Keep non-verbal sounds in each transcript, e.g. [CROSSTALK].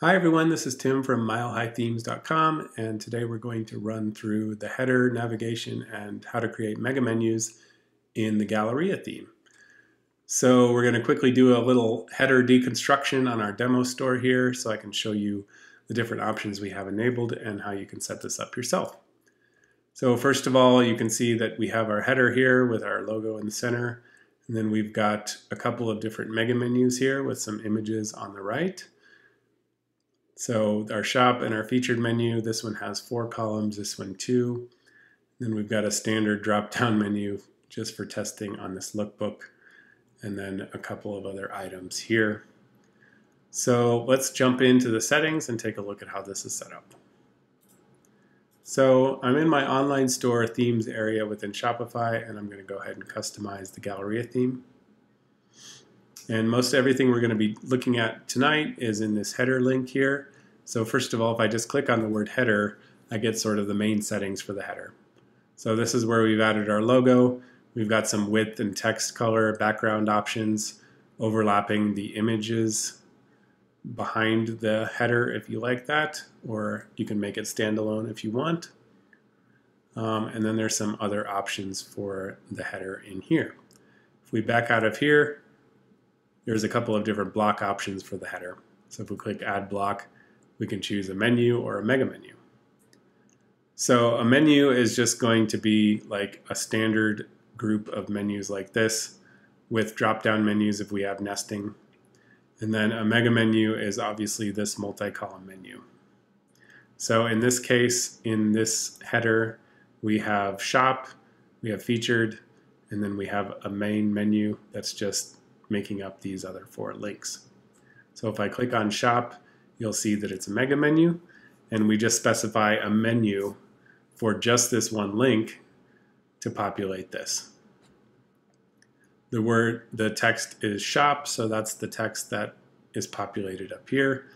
Hi everyone, this is Tim from milehighthemes.com and today we're going to run through the header navigation and how to create mega menus in the Galleria theme. So we're going to quickly do a little header deconstruction on our demo store here so I can show you the different options we have enabled and how you can set this up yourself. So first of all, you can see that we have our header here with our logo in the center and then we've got a couple of different mega menus here with some images on the right. So our shop and our featured menu, this one has four columns, this one two. Then we've got a standard drop-down [LAUGHS] menu just for testing on this lookbook, and then a couple of other items here. So let's jump into the settings and take a look at how this is set up. So I'm in my online store themes area within Shopify, and I'm going to go ahead and customize the Galleria theme. And most everything we're going to be looking at tonight is in this header link here. So first of all, if I just click on the word header, I get sort of the main settings for the header. So this is where we've added our logo. We've got some width and text color background options overlapping the images behind the header if you like that, or you can make it standalone if you want. Um, and then there's some other options for the header in here. If we back out of here, there's a couple of different block options for the header. So if we click add block, we can choose a menu or a mega menu. So a menu is just going to be like a standard group of menus like this with drop-down menus if we have nesting. And then a mega menu is obviously this multi-column menu. So in this case, in this header, we have shop, we have featured, and then we have a main menu that's just making up these other four links. So if I click on shop, you'll see that it's a mega menu, and we just specify a menu for just this one link to populate this. The word, the text is shop, so that's the text that is populated up here.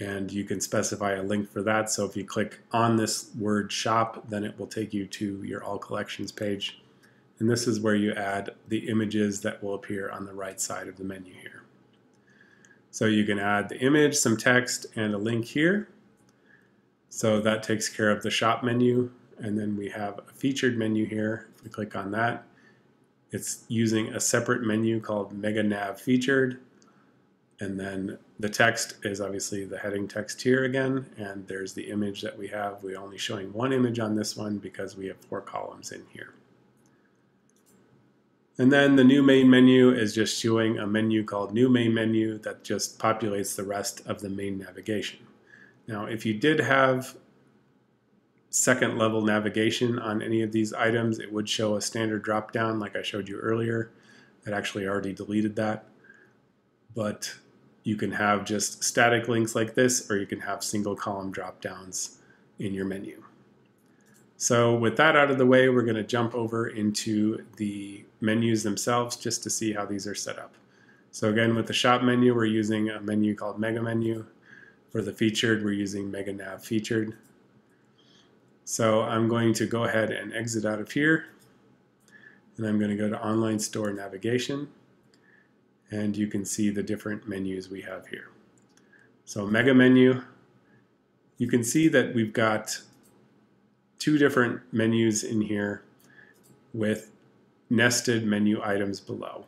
And you can specify a link for that. So if you click on this word shop, then it will take you to your all collections page. And this is where you add the images that will appear on the right side of the menu here. So you can add the image, some text, and a link here. So that takes care of the shop menu. And then we have a featured menu here. If we click on that, it's using a separate menu called Mega Nav Featured. And then the text is obviously the heading text here again. And there's the image that we have. We're only showing one image on this one because we have four columns in here. And then the new main menu is just showing a menu called new main menu that just populates the rest of the main navigation. Now, if you did have second level navigation on any of these items, it would show a standard drop down like I showed you earlier. It actually already deleted that. But you can have just static links like this, or you can have single column drop downs in your menu. So with that out of the way, we're going to jump over into the menus themselves just to see how these are set up. So again, with the shop menu, we're using a menu called Mega Menu. For the featured, we're using Mega Nav Featured. So I'm going to go ahead and exit out of here. And I'm going to go to Online Store Navigation. And you can see the different menus we have here. So Mega Menu, you can see that we've got two different menus in here with nested menu items below.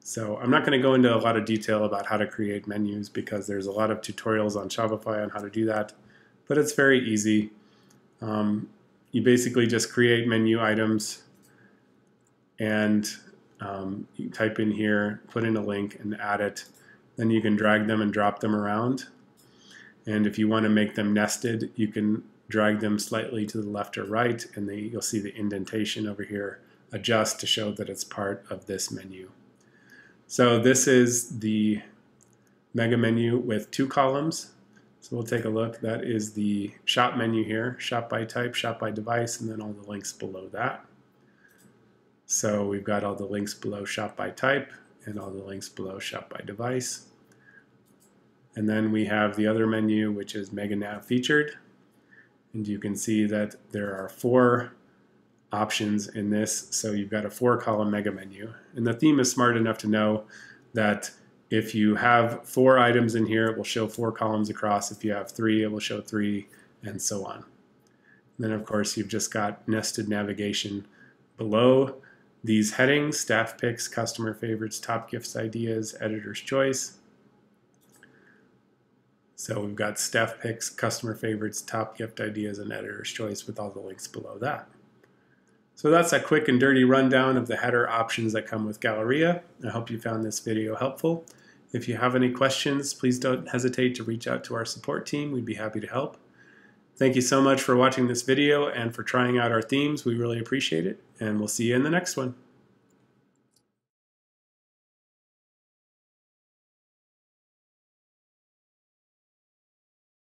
So I'm not going to go into a lot of detail about how to create menus because there's a lot of tutorials on Shopify on how to do that, but it's very easy. Um, you basically just create menu items and um, you type in here, put in a link and add it. Then you can drag them and drop them around. And if you want to make them nested, you can drag them slightly to the left or right, and you'll see the indentation over here adjust to show that it's part of this menu. So this is the mega menu with two columns. So we'll take a look. That is the shop menu here, shop by type, shop by device, and then all the links below that. So we've got all the links below shop by type and all the links below shop by device. And then we have the other menu, which is Mega Nav featured. And you can see that there are four options in this. So you've got a four column mega menu. And the theme is smart enough to know that If you have four items in here, it will show four columns across. If you have three, it will show three, and so on. And then, of course, you've just got nested navigation below these headings, staff picks, customer favorites, top gifts ideas, editor's choice. So we've got staff picks, customer favorites, top gift ideas, and editor's choice with all the links below that. So that's a quick and dirty rundown of the header options that come with Galleria. I hope you found this video helpful. If you have any questions, please don't hesitate to reach out to our support team. We'd be happy to help. Thank you so much for watching this video and for trying out our themes. We really appreciate it, and we'll see you in the next one.